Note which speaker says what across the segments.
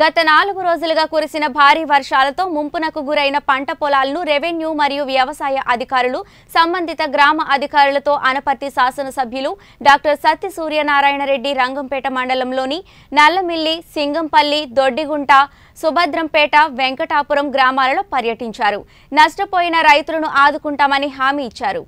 Speaker 1: గత నాలుగు రోజులుగా కురిసిన భారీ వర్షాలతో ముంపునకు గురైన పంట పొలాలను రెవెన్యూ మరియు వ్యవసాయ అధికారులు సంబంధిత గ్రామ అధికారులతో అనపర్తి శాసనసభ్యులు డాక్టర్ సత్య సూర్యనారాయణ రెడ్డి రంగంపేట మండలంలోని నల్లమిల్లి సింగంపల్లి దొడ్డిగుంట సుభద్రంపేట వెంకటాపురం గ్రామాలలో పర్యటించారు. నష్టపోయిన రైతులను ఆదుకుంటామని హామీ ఇచ్చారు.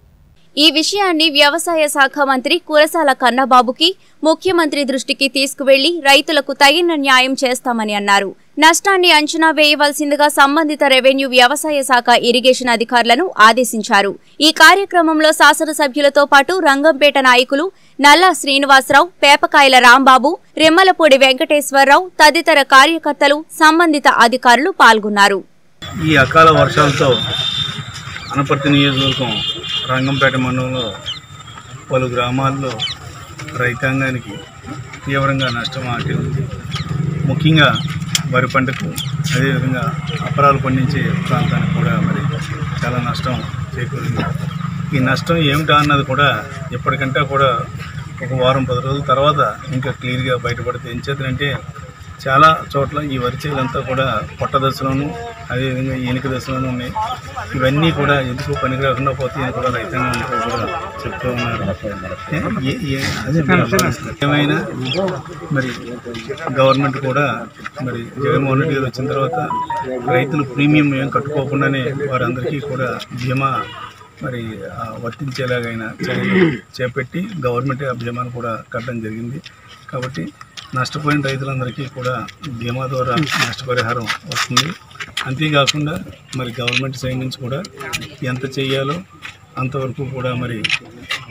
Speaker 1: ఈ విషయాన్ని వ్యవసాయ శాఖ మంత్రి కురసాల కన్నబాబుకి ముఖ్యమంత్రి దృష్టికి తీసుకువెళ్ళి రైతులకు తగిన న్యాయం చేస్తామని అన్నారు. నష్టాన్ని అంచనా వేయవలసిందిగా సంబంధిత రెవెన్యూ వ్యవసాయ శాఖ ఇరిగేషన్ అధికారులను ఆదేశించారు. ఈ కార్యక్రమంలో శాసనసభ్యులతో పాటు రంగంపేట నాయకులు నల్లా శ్రీనివాసరావు పేపకాయల రాంబాబు రెమ్మలపూడి వెంకటేశ్వరరావు తదితర కార్యకర్తలు సంబంధిత అధికారులు పాల్గొన్నారు.
Speaker 2: ఈ అకాల వర్షాలతో అనపర్తి నియోజకవర్గం రంగంపేట మండలంలో పలు గ్రామాల్లో రైతాంగానికి తీవ్రంగా నష్టం వాటిల్లింది ముఖ్యంగా వరి పంటకు అదేవిధంగా అపరాలు పండించే ప్రాంతానికి కూడా మరి చాలా నష్టం చేకూరింది. ఈ నష్టం ఏమిటా అన్నది కూడా ఎప్పటికంటే కూడా ఒక వారం పది రోజుల తర్వాత ఇంకా క్లియర్గా బయటపడితే ఏం చేతనంటే చాలా చోట్ల ఈ వరి చేలంతా కూడా పొట్ట దశలోను అదేవిధంగా ఈనిక దశలోనూ ఉన్నాయి. ఇవన్నీ కూడా ఎందుకు పనికి రాకుండా పోతాయని కూడా రైతాంగం కూడా చెప్తూ ఉన్నారు. ఏమైనా? మరి గవర్నమెంట్ కూడా మరి జగన్మోహన్ రెడ్డి గారు వచ్చిన తర్వాత రైతులు ప్రీమియం ఏం కట్టుకోకుండానే వారందరికీ కూడా బీమా మరి వర్తించేలాగైనా చేపట్టి గవర్నమెంట్ ఆ బీమాను కూడా కట్టడం జరిగింది. కాబట్టి నష్టపోయిన రైతులందరికీ కూడా బీమా ద్వారా నష్టపరిహారం వస్తుంది. అంతేకాకుండా మరి గవర్నమెంట్ సైడ్ నుంచి కూడా ఎంత చేయాలో అంతవరకు కూడా మరి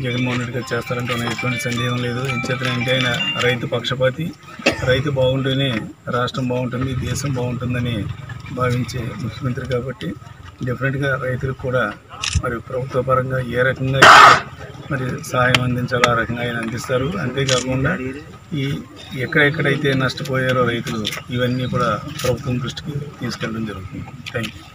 Speaker 2: జగన్మోహన్ రెడ్డి గారు చేస్తారంటే ఎటువంటి సందేహం లేదు. ఎంచేతనంటే ఆయన రైతు పక్షపాతి. రైతు బాగుంటేనే రాష్ట్రం బాగుంటుంది దేశం బాగుంటుందని భావించే ముఖ్యమంత్రి కాబట్టి డెఫినెట్గా రైతులకు కూడా మరి ప్రభుత్వ పరంగా ఏ రకంగా మరి సహాయం అందించాలో ఆ రకంగా ఆయన అందిస్తారు. అంతేకాకుండా ఈ ఎక్కడెక్కడైతే నష్టపోయారో రైతులు ఇవన్నీ కూడా ప్రభుత్వం దృష్టికి తీసుకెళ్ళడం జరుగుతుంది. Thank you